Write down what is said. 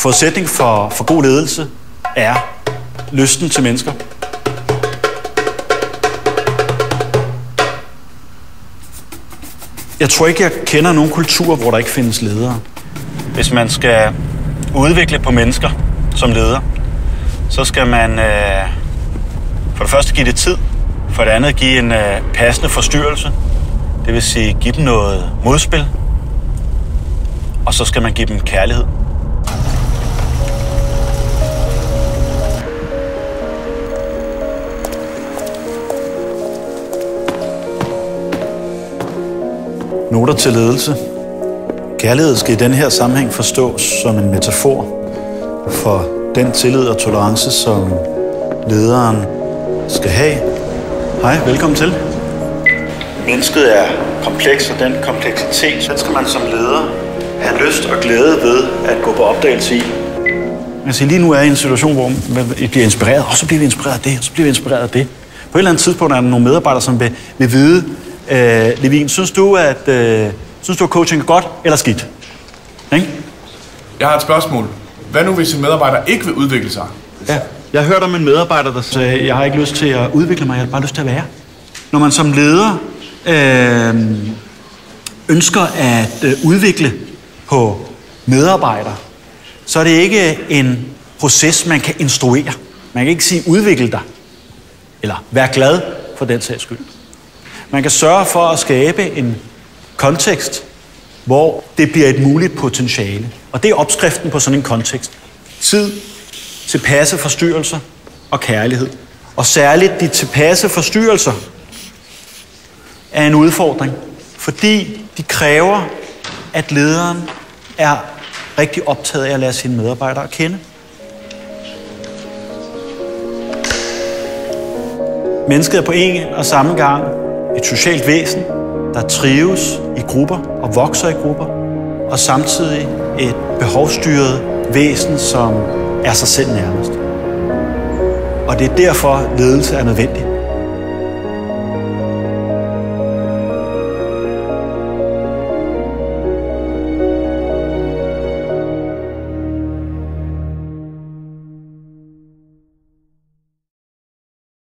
forudsætning for, for god ledelse er lysten til mennesker. Jeg tror ikke, jeg kender nogen kultur, hvor der ikke findes ledere. Hvis man skal udvikle på mennesker som leder, så skal man øh, for det første give det tid, for det andet give en øh, passende forstyrrelse, det vil sige give dem noget modspil, og så skal man give dem kærlighed. Noter til ledelse. Kærlighed skal i den her sammenhæng forstås som en metafor for den tillid og tolerance, som lederen skal have. Hej, velkommen til. Mennesket er kompleks, og den kompleksitet, den skal man som leder have lyst og glæde ved at gå på opdagelse i. Siger, lige nu er jeg i en situation, hvor vi bliver inspireret, og så bliver vi inspireret af det, og så bliver vi inspireret af det. På et eller andet tidspunkt er der nogle medarbejdere, som vil, vil vide, øh, Levin, synes du, at, øh, synes du, at coaching er godt eller skidt? Ikke? Jeg har et spørgsmål. Hvad nu, hvis en medarbejder ikke vil udvikle sig? Ja. Jeg hørte om en medarbejder, der sagde, jeg har ikke lyst til at udvikle mig, jeg har bare lyst til at være. Når man som leder øh, ønsker at øh, udvikle på medarbejdere, så er det ikke en proces, man kan instruere. Man kan ikke sige, udvikle dig, eller vær glad for den sags skyld. Man kan sørge for at skabe en kontekst, hvor det bliver et muligt potentiale. Og det er opskriften på sådan en kontekst. Tid, tilpasse forstyrrelser og kærlighed. Og særligt de tilpasse forstyrrelser er en udfordring, fordi de kræver, at lederen er rigtig optaget af at lære sine medarbejdere at kende. Mennesket er på en og samme gang et socialt væsen, der trives i grupper og vokser i grupper, og samtidig et behovsstyret væsen, som er sig selv nærmest. Og det er derfor, ledelse er nødvendig.